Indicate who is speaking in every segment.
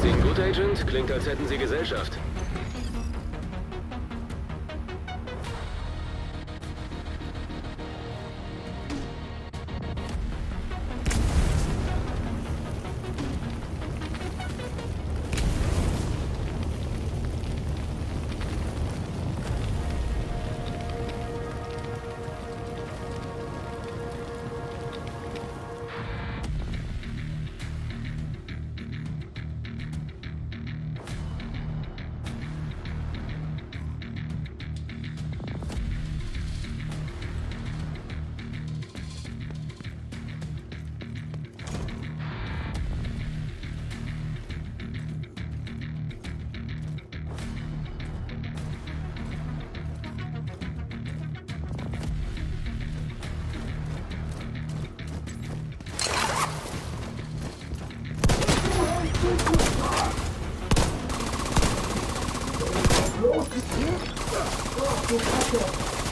Speaker 1: Sehen Sie Good Agent? Klingt, als hätten Sie Gesellschaft. How to?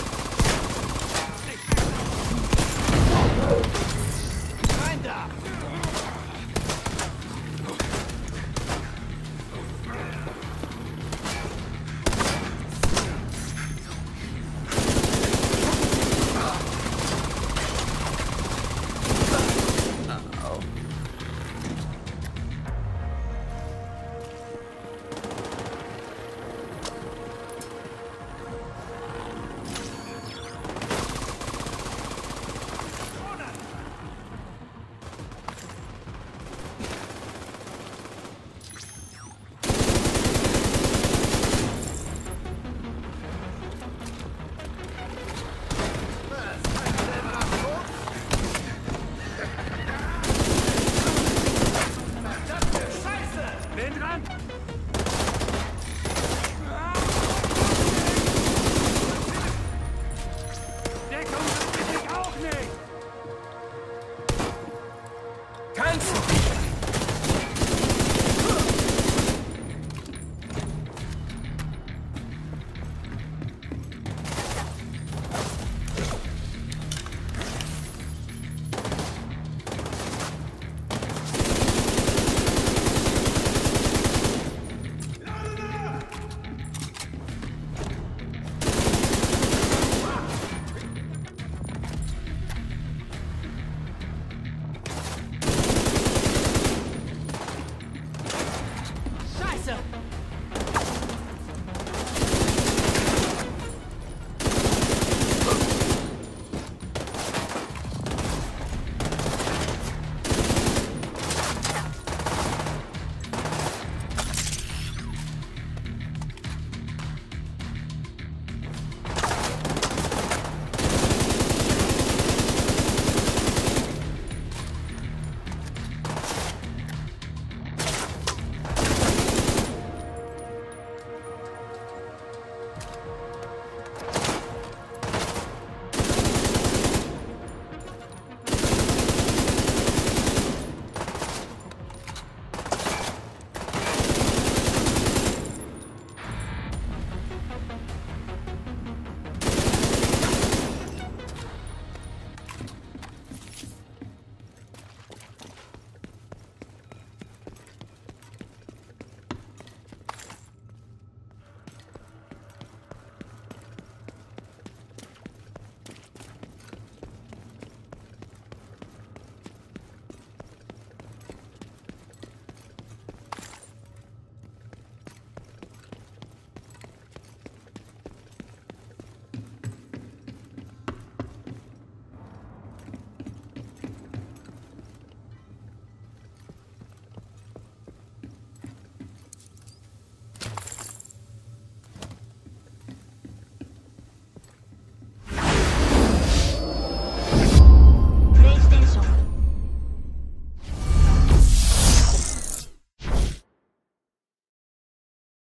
Speaker 1: yourself.